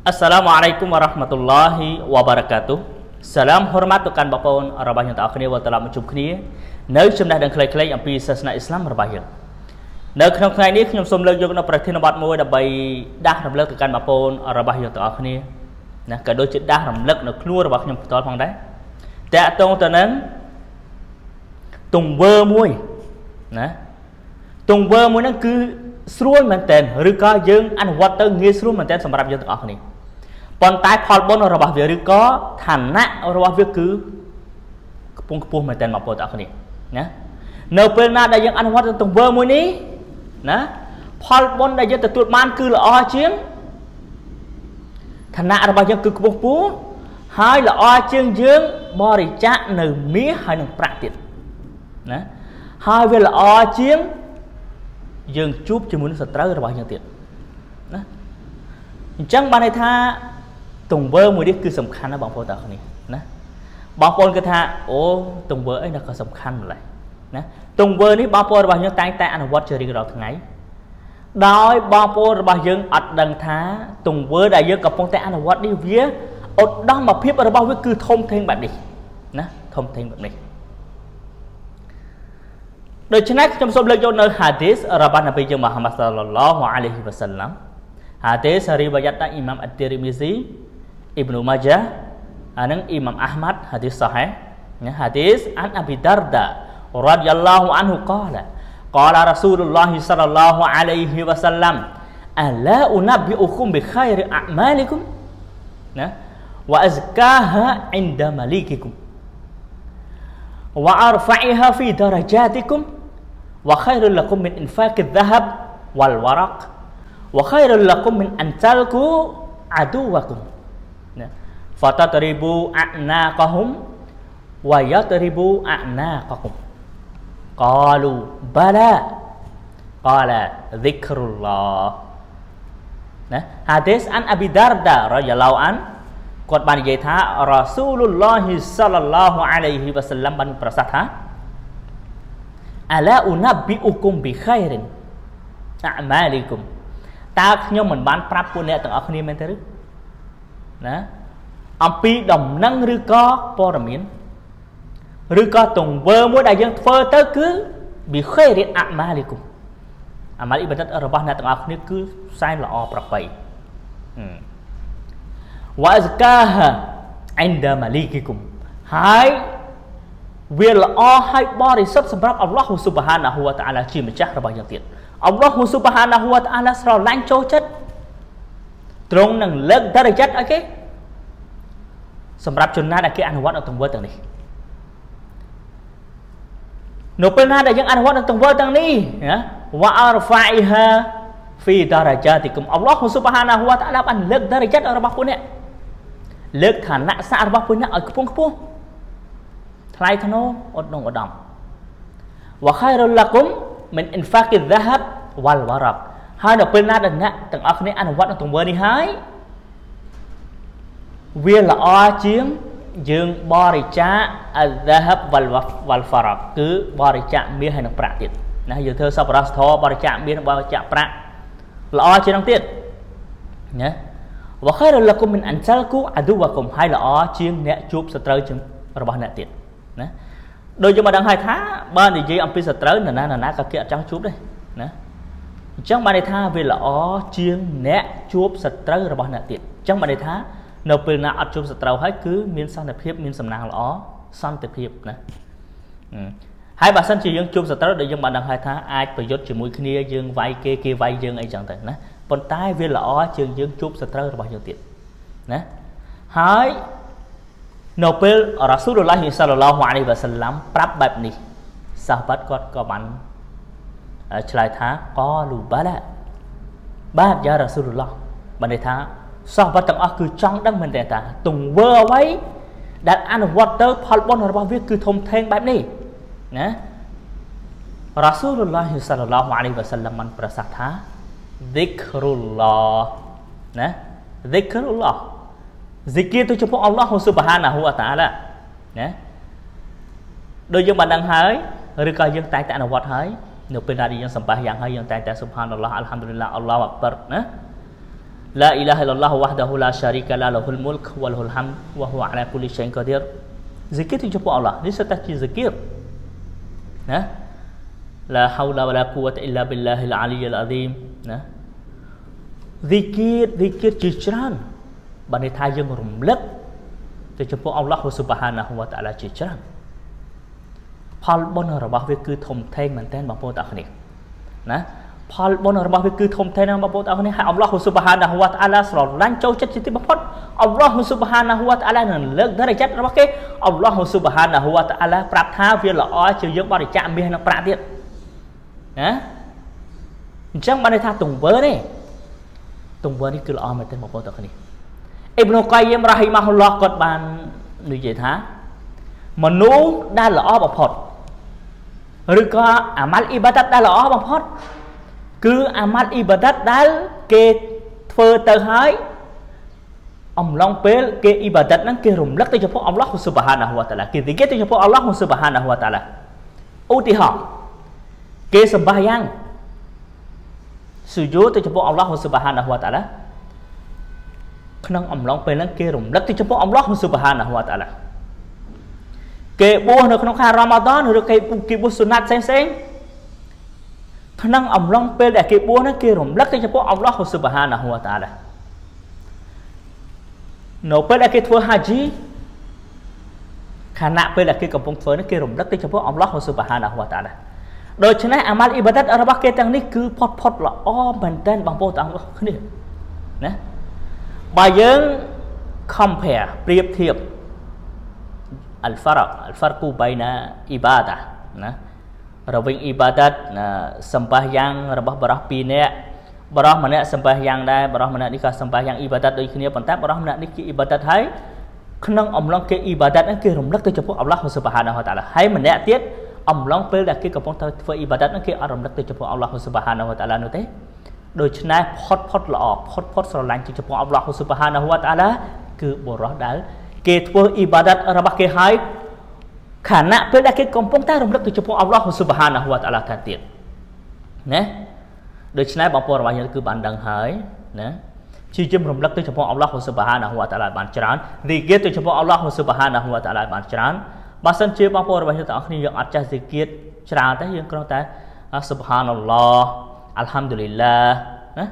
Assalamu alaikum warahmatullahi wabarakatuh សាឡាមហូរម៉ាត់ទៅកាន់បងប្អូនរបស់យើងទាំងអស់គ្នាវិលត្រឡប់មកជួបគ្នានៅចំណេះដឹងខ្លីៗអំពីសាសនាអ៊ីស្លាមរបស់យើងនៅក្នុងថ្ងៃនេះខ្ញុំសូមលើកយកនៅប្រធានបទមួយដើម្បីដាស់រំលឹកទៅកាន់បងប្អូនរបស់យើងទាំងអស់គ្នាណាក៏ដូចជាដាស់រំលឹកនៅខ្លួនរបស់ខ្ញុំផ្ទាល់ផងដែរតកតងទៅនឹងទង្វើមួយណាទង្វើមួយហ្នឹងគឺស្រួលមែនតើឬក៏យើងអនុវត្តទៅងាយស្រួលមែនតើសម្រាប់យើងទាំងអស់គ្នា ប៉ុន្តែផលបុណ្យរបស់វាឬក៏ឋានៈរបស់វាគឺខ្ពង់ខ្ពស់មែនតើបងប្អូនទាំងអស់គ្នាណានៅពេលណាដែលយើងអនុវត្តទង្វើមួយនេះណាផលបុណ្យដែលយើងទទួលបានគឺល្អជាងឋានៈរបស់យើងគឺខ្ពស់ខ្ពស់ហើយល្អជាងយើងបរិច្ចាគនៅមាសហើយនឹងប្រាក់ទៀតណាហើយវាល្អជាងយើងជួបជាមួយនឹងសត្រូវរបស់យើងទៀតណាអញ្ចឹងបានន័យថា ទង្វើមួយនេះគឺសំខាន់ណាស់បងប្អូនតាគ្នាណាបងប្អូនគិតថាអូទង្វើអី nó ក៏សំខាន់ម្ល៉េះណាទង្វើនេះបងប្អូនរបស់យើងតែងតែអនុវត្តជារៀងរាល់ថ្ងៃដោយបងប្អូនរបស់យើងអត់ដឹងថាទង្វើដែលយើងកំពុងតែអនុវត្តនេះវាឧត្តមភាពរបស់វាគឺធំធេងបែបនេះណាធំធេងបែបនេះដូច្នេះខ្ញុំសូមលើកយកនៅហាឌីសរបស់នប៊ីយើងមហាម៉ាត់សាឡឡោះអាឡៃហ៊ីវ៉ាសាឡាំហាឌីសរីវ៉ាយ៉ាត់ដល់អ៊ីម៉ាមអ៊ាទីរីមីស៊ី Ibnu Majah anang Imam Ahmad hadis sahih ya hadis an Abi Darda radhiyallahu anhu qala qala Rasulullah sallallahu alaihi wasallam ala unabbiukum bi khairi a'malikum? Ya wa azkaha inda malikikum? Wa arfa'iha fi darajatikum? Wa khairul lakum min infaqi dhahab wal waraq? Wa khairul lakum min antalku aduwakum? ណាហ្វតតរីប៊ូអណាកហ៊ុំវយតរីប៊ូអណាកហ៊ុំកលូបាឡាកលាឌីក្រុលឡណាហាឌីសអានអប៊ីដារដារយ៉ាឡៅអានគាត់បាននិយាយថារ៉ាស៊ូលុលឡោះសាឡឡោះអាឡៃហ៊ីវ៉ាសាឡាំបានប្រសាសន៍ថាអាឡាអ៊ូណាប៊ីអ៊ូគុំប៊ីខៃរិនអាម៉ាលីគុំតើខ្ញុំមិនបានប្រាប់ពួកអ្នកទាំងអស់គ្នាមែនទេឬ ណាអំពីដំណឹងឬក៏ព័ត៌មានឬក៏ទង្វើមួយដែលយើងធ្វើទៅគឺប៊ីខៃរិនអាម៉ាលីគុំអាម៉ាលអ៊ីបាដិតរបស់អ្នកទាំងអស់គ្នាគឺសែនល្អប្រពៃវ៉ាហ្សកាហាអិនដាម៉ាលីគីគុំហើយវាល្អហើយបរិសុទ្ធសម្រាប់អល់ឡោះស៊ុបហានាហ៊ូវតាអាឡាជាម្ចាស់របស់យើងទៀតអល់ឡោះស៊ុបហានាហ៊ូវតាអាឡាស្រឡាញ់ចូលចិត្ត ទ្រង់នឹងលើកដរចិត្តឲ្យគេសម្រាប់ជនណាដែលគេអនុវត្តនៅទង្វើទាំងនេះនៅពេលណាដែលយើងអនុវត្តនៅទង្វើទាំងនេះណាវ៉ាអរហ្វាអ៊ីហាហ្វីដារ៉ាចាទីគុំអល់ឡោះស៊ុបហានាហ៊ូវតាអាឡាបានលើកដរចិត្តរបស់ពួកអ្នកលើកឋានៈស័ក្តិរបស់ពួកអ្នកឲ្យខ្ពង់ខ្ពស់ថ្លៃថ្នូរអត់នងឧត្តមវ៉ាខៃរុលឡាគុំមិនអ៊ីនហ្វាគីហ្សាហាប់វ៉ាល់វ៉ារ៉ាប់ ហើយនៅពេលណាដែលអ្នកទាំងអស់គ្នាអនុវត្តនៅទង្វើនេះហើយវាល្អជាងយើងបរិច្ចាគអហ្សាហាប់វ៉ាល់វ៉ាល់ហ្វារ៉ាប់គឺបរិច្ចាគមាសហើយនឹងប្រាក់ទៀតណាយើងធ្វើសប្បុរសធម៌បរិច្ចាគមាសនិងបរិច្ចាគប្រាក់ល្អជាងនឹងទៀតណាវ៉ាខៃរុលឡាគុំមិនអនសាល់គូអាឌូវ៉ាគុំហើយល្អជាងអ្នកជួបសត្រូវរបស់អ្នកទៀតណាដូចយើងបានដឹងហើយថាបើនិយាយអំពីសត្រូវនរណានរណាក៏គេអត់ចង់ជួបដែរណា អញ្ចឹងបានន័យថាវាល្អជាងអ្នកជួបសត្រូវរបស់អ្នកទៀតអញ្ចឹងបានន័យថានៅពេលណាអត់ជួបសត្រូវហើយគឺមានសន្តិភាពមានសំណាងល្អសន្តិភាពណាហើយបើសិនជាយើងជួបសត្រូវដែលយើងបានដឹងហើយថាអាចប្រយុទ្ធជាមួយគ្នាយើងវាយគេគេវាយយើងអីចឹងទៅណាប៉ុន្តែវាល្អជាងយើងជួបសត្រូវរបស់យើងទៀតណាហើយនៅពេលរ៉ាស៊ូលឡោះសាឡឡោះអាឡៃវ៉ាសាឡាំប្រាប់បែបនេះសាហបាត់គាត់ក៏បាន ឆ្លើយថាកលូបាឡាបាទយ៉ារ៉ាស៊ូលឡោះបានន័យថាសាហបាត់ទាំងអស់គឺចង់ដឹងមែនទេថាទង្វើអ្វីដែលអនុវត្តទៅផលបុណ្យរបស់វាគឺធំធេងបែបនេះណារ៉ាស៊ូលឡោះសាឡឡោះអាឡៃវ៉ាសាឡាំបានប្រសាសន៍ថា zikrullah ណា zikrullah ស៊ីគីទៅចំពោះអល់ឡោះស៊ុបហានាហ៊ូតាឡាណាដូចយើងបានដឹងហើយឬក៏យើងតែងតែអនុវត្តហើយ នៅពេលណាដែលយើងសម្បាសយ៉ាងហើយយើងតែងតែស៊ុបហានអល់ឡោះអល់ហាំឌុលីឡាអល់ឡោះអក្បរណា La ilaha illallah wahdahu la syarika la lahul mulk wa lahul hamd wa huwa ala kulli syai'in qadir. Zikir itu jumpa Allah. Ini serta zikir. Nah. La haula wa la quwwata illa billahil aliyyil azim. Nah. Zikir, zikir ជាច្រើនបានន័យថាយើងរំលឹកទៅចំពោះអល់ឡោះស៊ុបហានាហ៊ូវតាឡាជាច្រើន ផលបុណ្យរបស់វាគឺធំធេងមែនទែនបងប្អូនទាំងអស់គ្នាណាផលបុណ្យរបស់វាគឺធំធេងណាស់បងប្អូនទាំងអស់គ្នាហើយអល់ឡោះស៊ុបហានាហ៊ូវតាឡាស្រឡាញ់ចូលចិត្តជាទីបំផុតអល់ឡោះស៊ុបហានាហ៊ូវតាឡានឹងលើកដរចិត្តរបស់គេអល់ឡោះស៊ុបហានាហ៊ូវតាឡាប្រាប់ថាវាល្អជាយើងបរិច្ចាគមាសនិងប្រាក់ទៀតណាអញ្ចឹងបានន័យថាទង្វើនេះទង្វើនេះគឺល្អមែនទែនបងប្អូនទាំងគ្នាអ៊ីប្នុកៃយឹមរ៉ាហ៊ីម៉ាហ៊ុលឡោះគាត់បាននិយាយថាមនុស្សដែលល្អបំផុត ឬក៏អាម៉ាល់អ៊ីបាដាតដែលល្អបំផុតគឺអាម៉ាល់អ៊ីបាដាតដែលគេធ្វើទៅហើយអំឡុងពេលគេអ៊ីបាដាតហ្នឹងគេរំលឹកទៅចំពោះអល់ឡោះស៊ុបហានាហ៊ូវតាឡាគេទីគេទៅចំពោះអល់ឡោះស៊ុបហានាហ៊ូវតាឡាឧទាហរណ៍គេសម្បាយ៉ាងស៊ូយូទៅចំពោះអល់ឡោះស៊ុបហានាហ៊ូវតាឡាក្នុងអំឡុងពេលហ្នឹងគេរំលឹកទៅចំពោះអល់ឡោះស៊ុបហានាហ៊ូវតាឡា គេបួសនៅក្នុងខែរ៉ាម៉ាដនឬគេគេបួសសុណាត់ផ្សេងផ្សេងក្នុងអំឡុងពេលដែលគេបួសហ្នឹងគេរំលឹកទៅចំពោះអល់ឡោះស៊ុបហានាហ៊ូវតាឡានៅពេលដែលគេធ្វើហាជីខណៈពេលដែលគេកំពុងធ្វើនេះគេរំលឹកទៅចំពោះអល់ឡោះស៊ុបហានាហ៊ូវតាឡាដូច្នេះអាម៉ាល់អ៊ីបាដាតរបស់គេទាំងនេះគឺផុតផុតល្អមែនទែនបងប្អូនទាំងអស់គ្នាណាបើយើង compare ប្រៀបធៀប al-farq al-farqu baina ibadah ណារវាង ibadat សម្បាយ៉ាងរបស់បរោះ2នាក់បរោះម្នាក់សម្បាយ៉ាងដែរបរោះម្នាក់នេះក៏សម្បាយ៉ាង ibadat ដូចគ្នាប៉ុន្តែបរោះម្នាក់នេះគេ ibadat ហើយក្នុងអំឡុងគេ ibadat ហ្នឹងគេរំលឹកទៅចំពោះអល់ឡោះស៊ុបហានាហ៊ូតាឡាហើយម្នាក់ទៀតអំឡុងពេលដែលគេកំពុងធ្វើ ibadat ហ្នឹងគេអត់រំលឹកទៅចំពោះអល់ឡោះស៊ុបហានាហ៊ូតាឡានោះទេដូច្នេះផុតផុតល្អផុតផុតស្រឡាញ់ចំពោះអល់ឡោះស៊ុបហានាហ៊ូតាឡាគឺបរោះដែល គេធ្វើអ៊ីបាដាតរបស់គេហើយខណៈពេលដែលគេកំពុងតែរំលឹកទៅចំពោះអល់ឡោះស៊ុបហានាហ៊ូតាឡាថាទៀតណាដូច្នេះបងប្អូនរបស់យើងគឺបានដឹងហើយណាជាជំរំលឹកទៅចំពោះអល់ឡោះស៊ុបហានាហ៊ូតាឡាបានច្រើនរីកៀតទៅចំពោះអល់ឡោះស៊ុបហានាហ៊ូតាឡាបានច្រើនបើសិនជាបងប្អូនរបស់យើងទាំងអស់គ្នាយើងអត់ចេះស៊ីគៀតច្រើនទេយើងគ្រាន់តែស៊ុបហានអល់ឡោះអัลហាំឌុលីឡាណា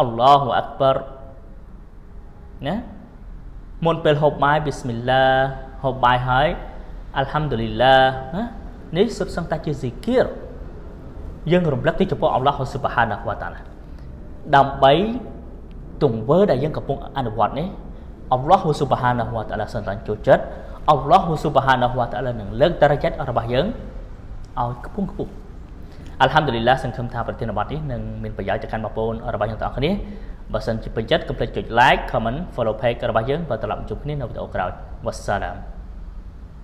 អល់ឡោះអាក់បារណា មុនពេលហូបបាយប៊ីស្មិលឡាហូបបាយហើយអัลហាំឌុលីឡាណានេះសុទ្ធសឹងតែជាស៊ីគៀរយើងរំលឹកទៅចំពោះអល់ឡោះស៊ុបហានាហ៊ូតាឡាដើម្បីទង្វើដែលយើងកំពុងអនុវត្តនេះអល់ឡោះស៊ុបហានាហ៊ូតាឡាសន្តានចូលចិត្តអល់ឡោះស៊ុបហានាហ៊ូតាឡានឹងលើកតរចិត្តរបស់យើងឲ្យខ្ពង់ខ្ពស់អัลហាំឌុលីឡាសង្ឃឹមថាប្រធានបទនេះនឹងមានប្រយោជន៍ទៅកាន់បងប្អូនរបស់យើងទាំងអស់គ្នា បើសិនជាពេញចិត្តកុំភ្លេចចុច like comment follow page របស់យើងបើត្រឡប់ជួបគ្នានៅវីដេអូក្រោយវ៉ាសាឡាម